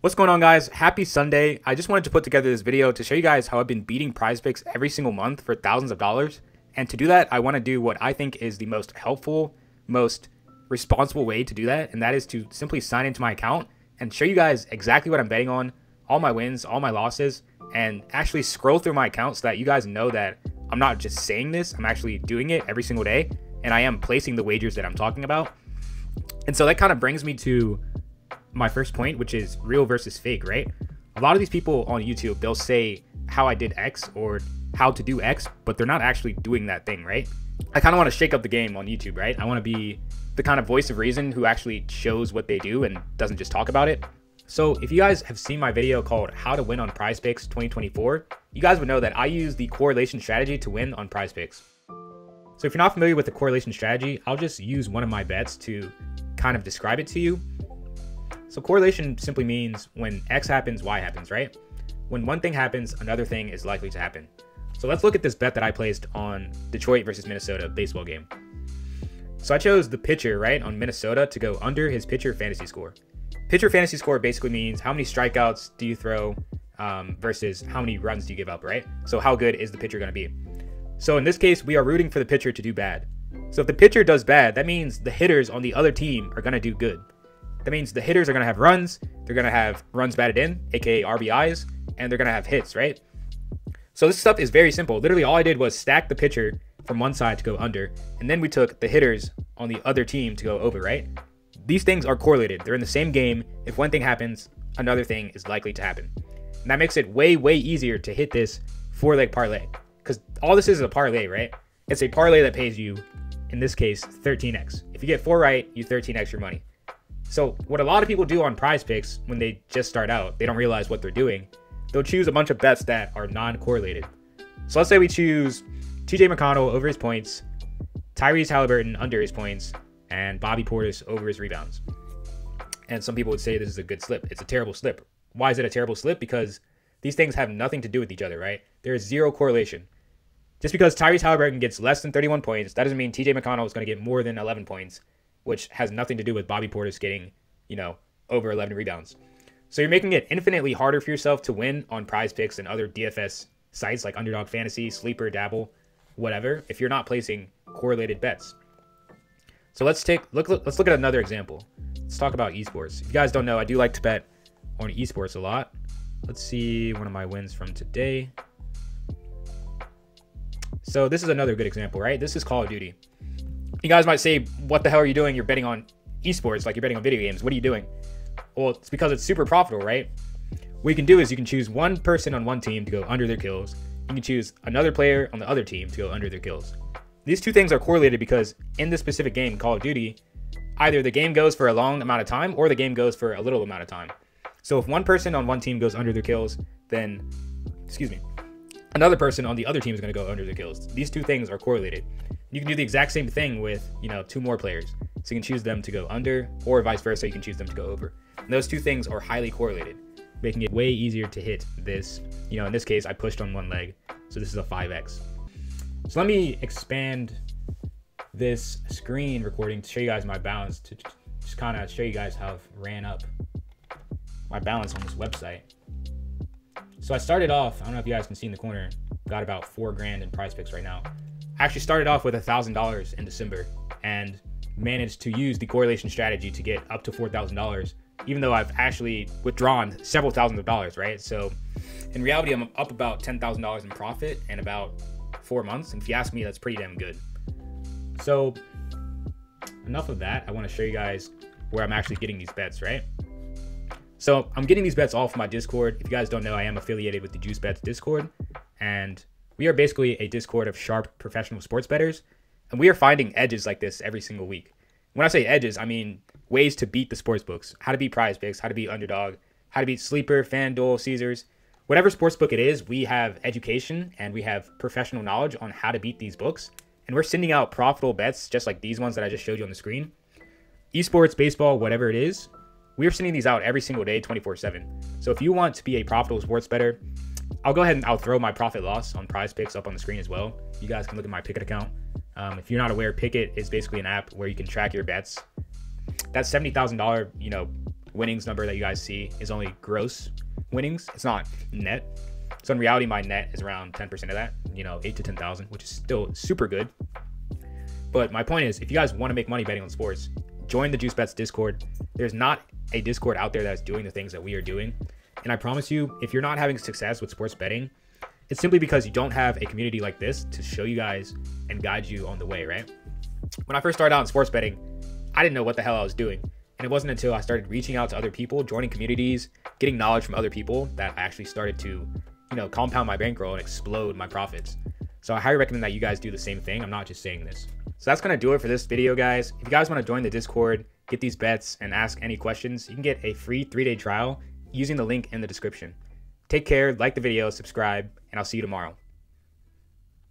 What's going on guys? Happy Sunday. I just wanted to put together this video to show you guys how I've been beating PrizePicks every single month for thousands of dollars. And to do that, I want to do what I think is the most helpful, most responsible way to do that. And that is to simply sign into my account and show you guys exactly what I'm betting on, all my wins, all my losses, and actually scroll through my account so that you guys know that I'm not just saying this, I'm actually doing it every single day. And I am placing the wagers that I'm talking about. And so that kind of brings me to my first point, which is real versus fake, right? A lot of these people on YouTube, they'll say how I did X or how to do X, but they're not actually doing that thing, right? I kind of want to shake up the game on YouTube, right? I want to be the kind of voice of reason who actually shows what they do and doesn't just talk about it. So if you guys have seen my video called How to Win on PrizePicks 2024, you guys would know that I use the correlation strategy to win on PrizePicks. So if you're not familiar with the correlation strategy, I'll just use one of my bets to kind of describe it to you. So correlation simply means when X happens, Y happens, right? When one thing happens, another thing is likely to happen. So let's look at this bet that I placed on Detroit versus Minnesota baseball game. So I chose the pitcher, right, on Minnesota to go under his pitcher fantasy score. Pitcher fantasy score basically means how many strikeouts do you throw um, versus how many runs do you give up, right? So how good is the pitcher going to be? So in this case, we are rooting for the pitcher to do bad. So if the pitcher does bad, that means the hitters on the other team are going to do good. That means the hitters are going to have runs, they're going to have runs batted in, aka RBIs, and they're going to have hits, right? So this stuff is very simple. Literally, all I did was stack the pitcher from one side to go under, and then we took the hitters on the other team to go over, right? These things are correlated. They're in the same game. If one thing happens, another thing is likely to happen. And that makes it way, way easier to hit this four leg parlay. Because all this is, is a parlay, right? It's a parlay that pays you, in this case, 13x. If you get four right, you 13x your money. So what a lot of people do on PrizePicks when they just start out, they don't realize what they're doing. They'll choose a bunch of bets that are non-correlated. So let's say we choose TJ McConnell over his points, Tyrese Halliburton under his points, and Bobby Portis over his rebounds. And some people would say this is a good slip. It's a terrible slip. Why is it a terrible slip? Because these things have nothing to do with each other, right? There is zero correlation. Just because Tyrese Halliburton gets less than 31 points, that doesn't mean TJ McConnell is going to get more than 11 points which has nothing to do with Bobby Portis getting, you know, over 11 rebounds. So you're making it infinitely harder for yourself to win on PrizePicks and other DFS sites like Underdog Fantasy, Sleeper, Dabble, whatever, if you're not placing correlated bets. So let's take look let's look at another example. Let's talk about esports. If you guys don't know, I do like to bet on esports a lot. Let's see one of my wins from today. So this is another good example, right? This is Call of Duty. You guys might say, what the hell are you doing? You're betting on esports, like you're betting on video games. What are you doing? Well, it's because it's super profitable, right? What you can do is you can choose one person on one team to go under their kills. You can choose another player on the other team to go under their kills. These two things are correlated because in this specific game, Call of Duty, either the game goes for a long amount of time or the game goes for a little amount of time. So if one person on one team goes under their kills, then, excuse me, another person on the other team is going to go under their kills. These two things are correlated. You can do the exact same thing with, you know, two more players. So you can choose them to go under or vice versa, you can choose them to go over. And those two things are highly correlated, making it way easier to hit this. You know, in this case, I pushed on one leg, so this is a 5x. So let me expand this screen recording to show you guys my balance, to just kind of show you guys how I've ran up my balance on this website. So I started off, I don't know if you guys can see in the corner, got about four grand in PrizePicks right now. Actually started off with a thousand dollars in December and managed to use the correlation strategy to get up to four thousand dollars, even though I've actually withdrawn several thousands of dollars, right? So in reality, I'm up about ten thousand dollars in profit in about four months. And if you ask me, that's pretty damn good. So enough of that. I want to show you guys where I'm actually getting these bets, right? So I'm getting these bets all from my Discord. If you guys don't know, I am affiliated with the Juice Bets Discord, and we are basically a Discord of sharp professional sports bettors, and we are finding edges like this every single week. When I say edges, I mean ways to beat the sports books, how to beat PrizePicks, how to beat underdog, how to beat sleeper, FanDuel, Caesars. Whatever sports book it is, we have education and we have professional knowledge on how to beat these books. And we're sending out profitable bets just like these ones that I just showed you on the screen. Esports, baseball, whatever it is, we're sending these out every single day, 24 7. So if you want to be a profitable sports bettor, I'll go ahead and I'll throw my profit loss on PrizePicks up on the screen as well. You guys can look at my Pikkit account. Um, if you're not aware, Pikkit is basically an app where you can track your bets. That $70,000, you know, winnings number that you guys see is only gross winnings. It's not net. So in reality, my net is around 10% of that, you know, eight to 10,000, which is still super good. But my point is, if you guys want to make money betting on sports, join the Juice Bets Discord. There's not a Discord out there that's doing the things that we are doing. And I promise you, if you're not having success with sports betting, it's simply because you don't have a community like this to show you guys and guide you on the way, right? When I first started out in sports betting, I didn't know what the hell I was doing. And it wasn't until I started reaching out to other people, joining communities, getting knowledge from other people that I actually started to, you know, compound my bankroll and explode my profits. So I highly recommend that you guys do the same thing. I'm not just saying this. So that's going to do it for this video, guys. If you guys want to join the Discord, get these bets, and ask any questions, you can get a free three-day trial using the link in the description. Take care, like the video, subscribe, and I'll see you tomorrow.